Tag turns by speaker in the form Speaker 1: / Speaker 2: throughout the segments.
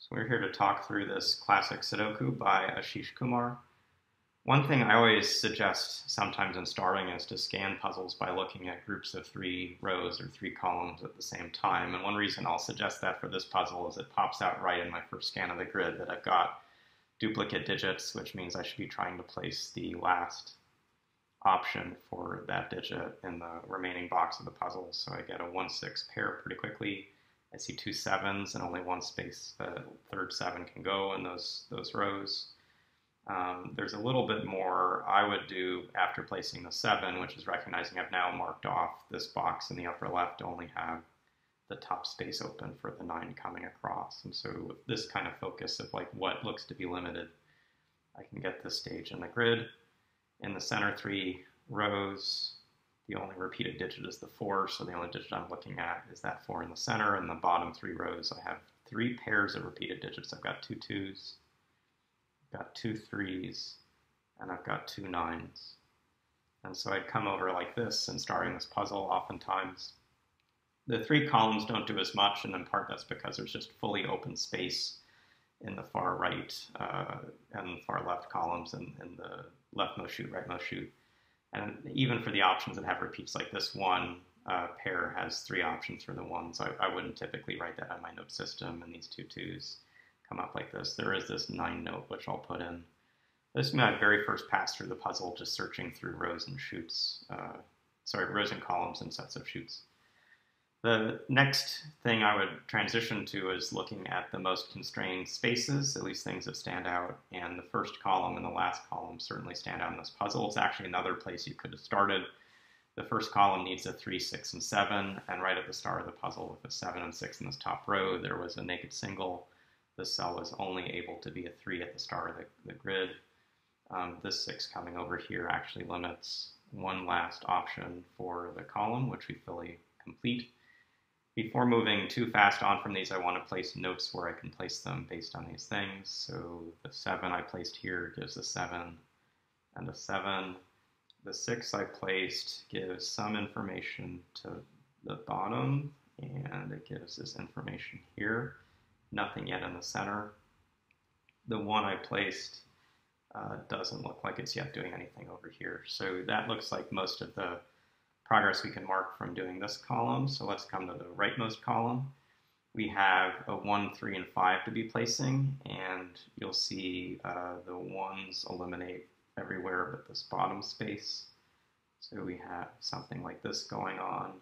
Speaker 1: So we're here to talk through this classic Sudoku by Ashish Kumar. One thing I always suggest sometimes in starting is to scan puzzles by looking at groups of three rows or three columns at the same time. And one reason I'll suggest that for this puzzle is it pops out right in my first scan of the grid that I've got duplicate digits, which means I should be trying to place the last option for that digit in the remaining box of the puzzle. So I get a 1-6 pair pretty quickly. I see two sevens and only one space the third seven can go in those, those rows. Um, there's a little bit more I would do after placing the seven, which is recognizing I've now marked off this box in the upper left to only have the top space open for the nine coming across. And so with this kind of focus of like what looks to be limited, I can get this stage in the grid. In the center three rows, the only repeated digit is the four, so the only digit I'm looking at is that four in the center. and the bottom three rows, I have three pairs of repeated digits. I've got two twos, I've got two threes, and I've got two nines. And so I'd come over like this and starting this puzzle oftentimes. The three columns don't do as much, and in part that's because there's just fully open space in the far right uh, and far left columns and, and the leftmost chute, rightmost chute. And even for the options that have repeats like this one uh, pair has three options for the ones. I, I wouldn't typically write that on my note system, and these two twos come up like this. There is this nine note, which I'll put in. This is my very first pass through the puzzle, just searching through rows and chutes, Uh, sorry, rows and columns and sets of chutes. The next thing I would transition to is looking at the most constrained spaces, at least things that stand out. And the first column and the last column certainly stand out in this puzzle. It's actually another place you could have started. The first column needs a 3, 6, and 7. And right at the start of the puzzle with a 7 and 6 in this top row, there was a naked single. The cell was only able to be a 3 at the start of the, the grid. Um, this 6 coming over here actually limits one last option for the column, which we fully complete. Before moving too fast on from these, I want to place notes where I can place them based on these things. So the 7 I placed here gives a 7 and a 7. The 6 I placed gives some information to the bottom, and it gives this information here. Nothing yet in the center. The 1 I placed uh, doesn't look like it's yet doing anything over here. So that looks like most of the progress we can mark from doing this column. So let's come to the rightmost column. We have a 1, 3, and 5 to be placing, and you'll see uh, the 1s eliminate everywhere but this bottom space. So we have something like this going on.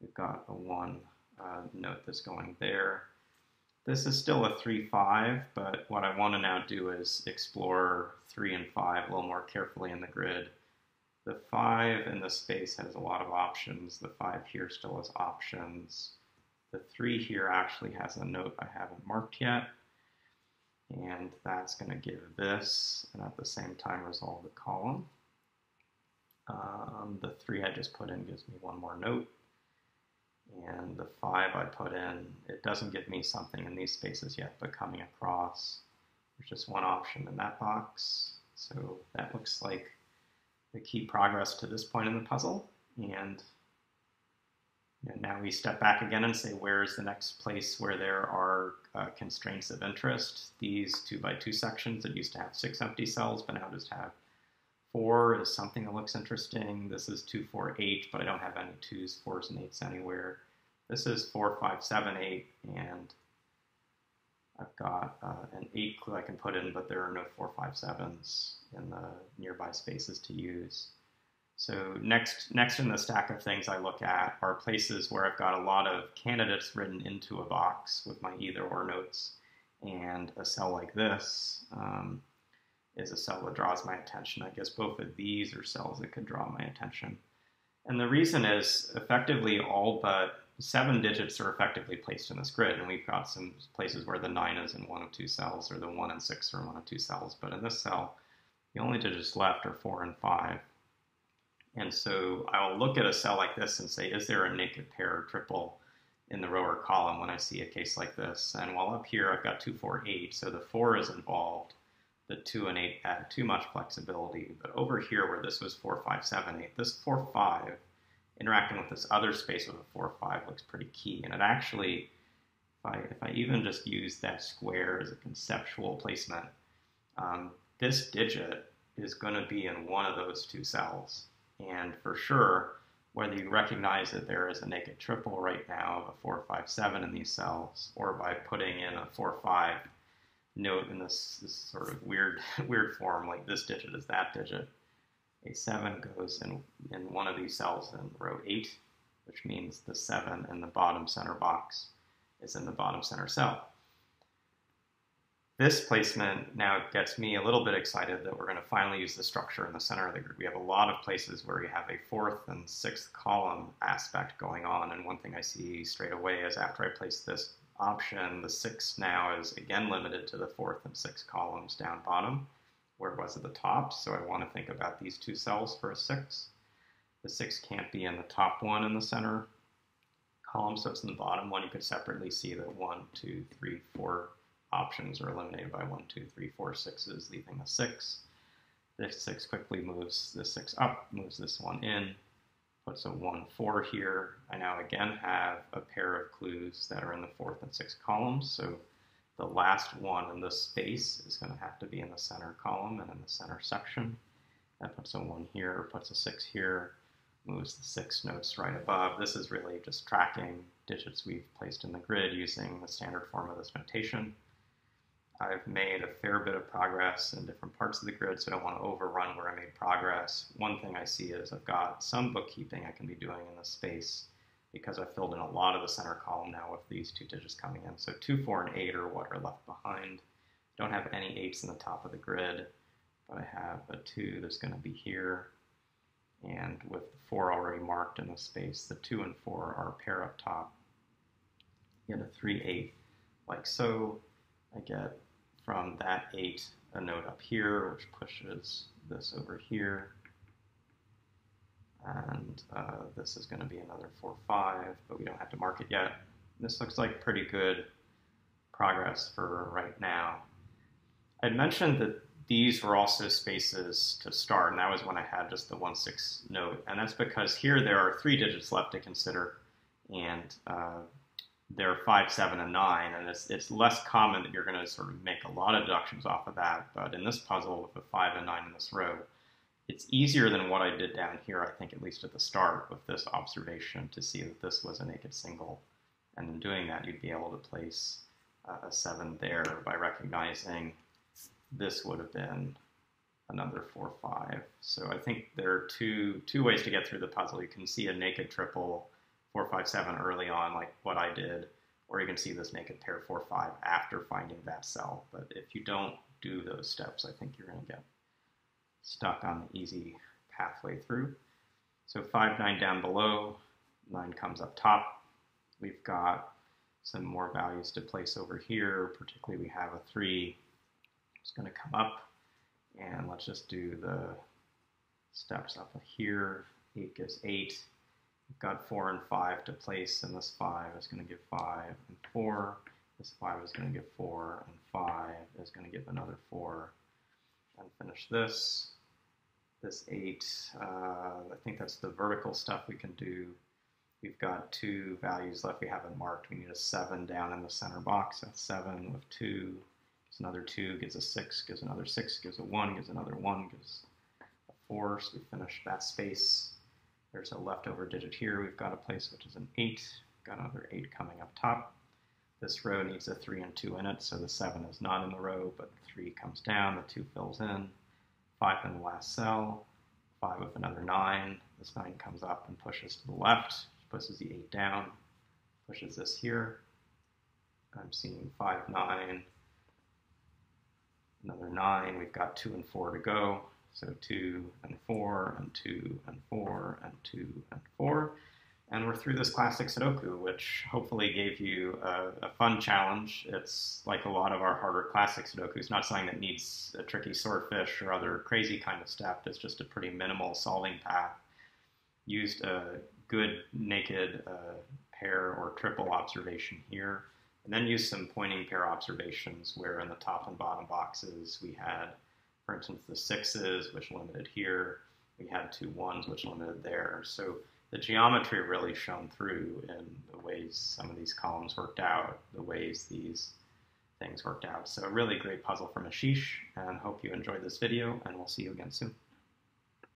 Speaker 1: We've got a 1 uh, note that's going there. This is still a 3-5, but what I want to now do is explore 3 and 5 a little more carefully in the grid the 5 in the space has a lot of options. The 5 here still has options. The 3 here actually has a note I haven't marked yet. And that's going to give this, and at the same time resolve the column. Um, the 3 I just put in gives me one more note. And the 5 I put in, it doesn't give me something in these spaces yet, but coming across, there's just one option in that box. So that looks like the key progress to this point in the puzzle. And you know, now we step back again and say, where is the next place where there are uh, constraints of interest? These two by two sections that used to have six empty cells, but now just have four is something that looks interesting. This is two, four, eight, but I don't have any twos, fours, and eights anywhere. This is four, five, seven, eight, and I've got uh, an 8 clue I can put in, but there are no 4, 5, 7s in the nearby spaces to use. So next, next in the stack of things I look at are places where I've got a lot of candidates written into a box with my either or notes. And a cell like this um, is a cell that draws my attention. I guess both of these are cells that could draw my attention. And the reason is effectively all but seven digits are effectively placed in this grid, and we've got some places where the nine is in one of two cells, or the one and six are in one of two cells. But in this cell, the only digits left are four and five. And so I will look at a cell like this and say, is there a naked pair or triple in the row or column when I see a case like this? And while up here I've got two, four, eight, so the four is involved. The two and eight add too much flexibility. But over here where this was four, five, seven, eight, this four, five interacting with this other space with a 4 or 5 looks pretty key. And it actually if I, if I even just use that square as a conceptual placement, um, this digit is going to be in one of those two cells. And for sure, whether you recognize that there is a naked triple right now of a 457 in these cells, or by putting in a 4, 5 note in this, this sort of weird weird form, like this digit is that digit, a 7 goes in, in one of these cells in row 8, which means the 7 in the bottom center box is in the bottom center cell. This placement now gets me a little bit excited that we're going to finally use the structure in the center of the grid. We have a lot of places where we have a fourth and sixth column aspect going on, and one thing I see straight away is after I place this option, the six now is again limited to the fourth and sixth columns down bottom, where it was at the top, so I want to think about these two cells for a six. The six can't be in the top one in the center column, so it's in the bottom one. You could separately see that one, two, three, four options are eliminated by one, two, three, four sixes, leaving a six. This six quickly moves this six up, moves this one in, puts a one, four here. I now again have a pair of clues that are in the fourth and sixth columns. So the last one in this space is going to have to be in the center column and in the center section. That puts a one here, puts a six here, moves the six notes right above. This is really just tracking digits we've placed in the grid using the standard form of this notation. I've made a fair bit of progress in different parts of the grid, so I don't want to overrun where I made progress. One thing I see is I've got some bookkeeping I can be doing in this space because I've filled in a lot of the center column now with these two digits coming in. So 2, 4, and 8 are what are left behind. Don't have any 8s in the top of the grid, but I have a 2 that's going to be here. And with the 4 already marked in the space, the 2 and 4 are a pair up top. Get a 3, 8 like so. I get from that 8 a note up here, which pushes this over here. And uh, this is going to be another 4, 5, but we don't have to mark it yet. This looks like pretty good progress for right now. I'd mentioned that these were also spaces to start, and that was when I had just the 1, 6 note. And that's because here there are three digits left to consider, and uh, they're five, seven, and nine, and it's it's less common that you're going to sort of make a lot of deductions off of that. But in this puzzle with the five and nine in this row, it's easier than what I did down here. I think at least at the start with this observation to see that this was a naked single, and in doing that, you'd be able to place uh, a seven there by recognizing this would have been another four, five. So I think there are two two ways to get through the puzzle. You can see a naked triple four, five, seven early on, like what I did, or you can see this naked pair four, five after finding that cell. But if you don't do those steps, I think you're going to get stuck on the easy pathway through. So five, nine down below, nine comes up top. We've got some more values to place over here. Particularly, we have a three. It's going to come up, and let's just do the steps up here. Eight gives eight. We've got 4 and 5 to place, and this 5 is going to give 5 and 4. This 5 is going to give 4, and 5 is going to give another 4. And finish this. This 8, uh, I think that's the vertical stuff we can do. We've got two values left we haven't marked. We need a 7 down in the center box. That's 7 with 2. Gives another 2, gives a 6, gives another 6, gives a 1, gives another 1, gives a 4. So we finish that space. There's a leftover digit here. We've got a place which is an 8. Got another 8 coming up top. This row needs a 3 and 2 in it, so the 7 is not in the row, but the 3 comes down, the 2 fills in. 5 in the last cell. 5 with another 9. This 9 comes up and pushes to the left, pushes the 8 down, pushes this here. I'm seeing 5, 9, another 9. We've got 2 and 4 to go. So 2 and 4 and 2 and 4 and 2 and 4. And we're through this classic Sudoku, which hopefully gave you a, a, fun challenge. It's like a lot of our harder classic Sudokus, not something that needs a tricky swordfish or other crazy kind of step. It's just a pretty minimal solving path. Used a good naked uh, pair or triple observation here, and then used some pointing pair observations where in the top and bottom boxes we had for instance, the sixes, which limited here. We had two ones, which limited there. So the geometry really shone through in the ways some of these columns worked out, the ways these things worked out. So a really great puzzle from Ashish, and hope you enjoyed this video, and we'll see you again soon.